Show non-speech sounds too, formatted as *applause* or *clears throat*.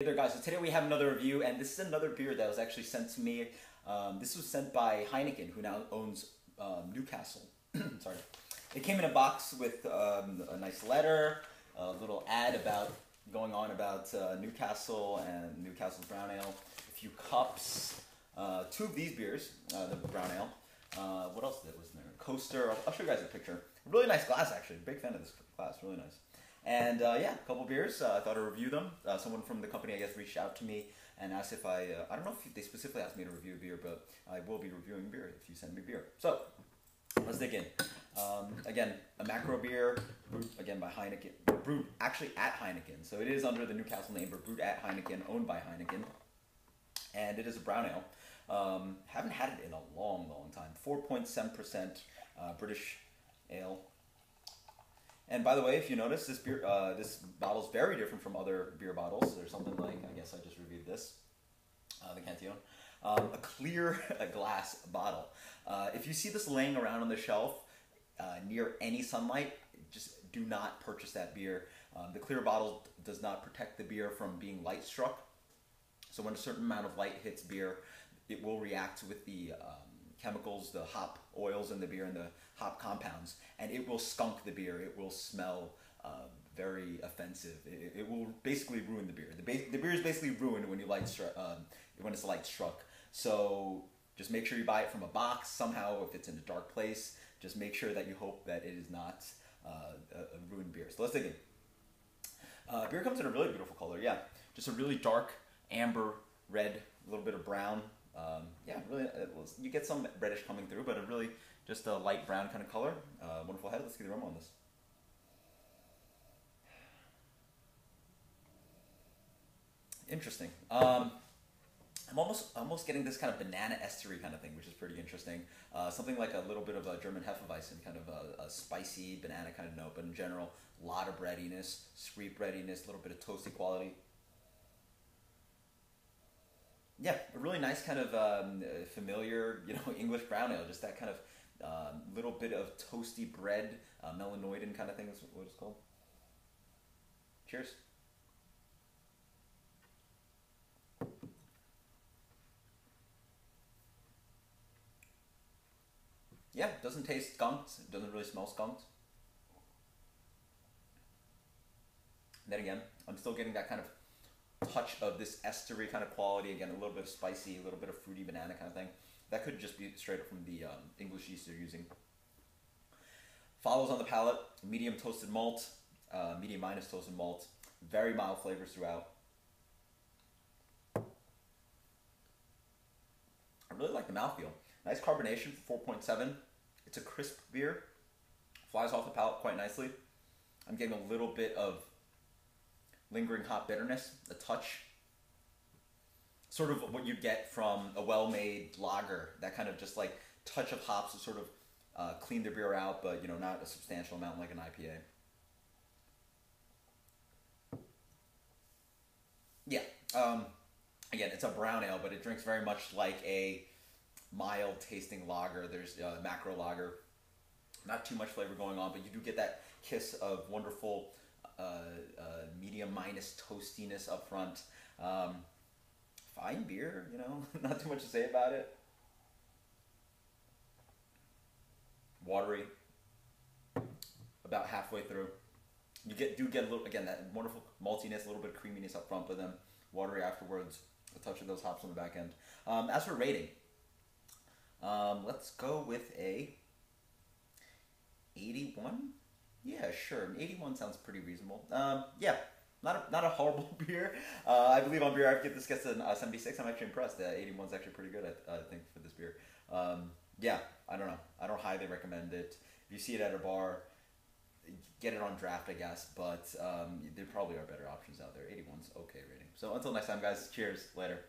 Hey there guys, so today we have another review and this is another beer that was actually sent to me. Um, this was sent by Heineken who now owns um, Newcastle. *clears throat* Sorry. It came in a box with um, a nice letter, a little ad about going on about uh, Newcastle and Newcastle's brown ale, a few cups, uh, two of these beers, uh, the brown ale. Uh, what else was there? Coaster. I'll show you guys a picture. Really nice glass actually. Big fan of this glass. Really nice. And uh, yeah, a couple beers. Uh, I thought I'd review them. Uh, someone from the company, I guess, reached out to me and asked if I. Uh, I don't know if they specifically asked me to review a beer, but I will be reviewing beer if you send me beer. So let's dig in. Um, again, a macro beer, brewed again by Heineken, brewed actually at Heineken. So it is under the Newcastle name, but brewed at Heineken, owned by Heineken, and it is a brown ale. Um, haven't had it in a long, long time. 4.7% uh, British ale. And by the way, if you notice, this beer, uh, this bottle is very different from other beer bottles. There's something like, I guess I just reviewed this, uh, the Cantillon, um, a clear *laughs* glass bottle. Uh, if you see this laying around on the shelf uh, near any sunlight, just do not purchase that beer. Um, the clear bottle does not protect the beer from being light struck. So when a certain amount of light hits beer, it will react with the um, chemicals, the hop oils in the beer and the hop compounds, and it will skunk the beer. It will smell uh, very offensive. It, it, will basically ruin the beer. The, ba- the beer is basically ruined when you light stru- um, when it's light struck. So just make sure you buy it from a box somehow. If it's in a dark place, just make sure that you hope that it is not uh, a, ruined beer. So let's dig in. Uh, beer comes in a really beautiful color. Yeah, just a really dark amber red, a little bit of brown. Um, yeah, really, was, you get some reddish coming through, but a really just a light brown kind of color. Uh, wonderful head. Let's get the aroma on this. Interesting. Um, I'm almost almost getting this kind of banana estery kind of thing, which is pretty interesting. Uh, something like a little bit of a German Hefeweizen, kind of a, a, spicy banana kind of note, but in general, a lot of breadiness, sweet breadiness, a little bit of toasty quality yeah, a really nice kind of um, familiar, you know, *laughs* English brown ale. Just that kind of um, little bit of toasty bread, uh, melanoidin kind of thing. Is what it's called. Cheers. Yeah, doesn't taste skunked. Doesn't really smell skunked. then again, I'm still getting that kind of touch of this estery kind of quality. Again, a little bit of spicy, a little bit of fruity banana kind of thing. That could just be straight up from the um, English yeast they're using. Follows on the palate, medium toasted malt, uh, medium minus toasted malt, very mild flavors throughout. I really like the mouthfeel. Nice carbonation, 4.7. It's a crisp beer. Flies off the palate quite nicely. I'm getting a little bit of lingering hop bitterness, a touch. Sort of what you'd get from a well-made lager, that kind of just like touch of hops to sort of uh, clean the beer out, but you know, not a substantial amount like an IPA. Yeah. Um, again, it's a brown ale, but it drinks very much like a mild tasting lager. There's uh, macro lager. Not too much flavor going on, but you do get that kiss of wonderful medium minus toastiness up front. Um, fine beer, you know, *laughs* not too much to say about it. Watery, about halfway through. You get do get a little again that wonderful maltiness, a little bit of creaminess up front, but then watery afterwards. A touch of those hops on the back end. Um, as for rating, um, let's go with a 81 yeah, sure. 81 sounds pretty reasonable. Um, yeah, not a, not a horrible *laughs* beer. Uh, I believe on Beer Advocate this gets a uh, 76. I'm actually impressed. Uh, 81 is actually pretty good, I, I think, for this beer. Um, yeah, I don't know. I don't highly recommend it. If you see it at a bar, get it on draft, I guess. But um, there probably are better options out there. 81's okay rating. So until next time, guys. Cheers. Later.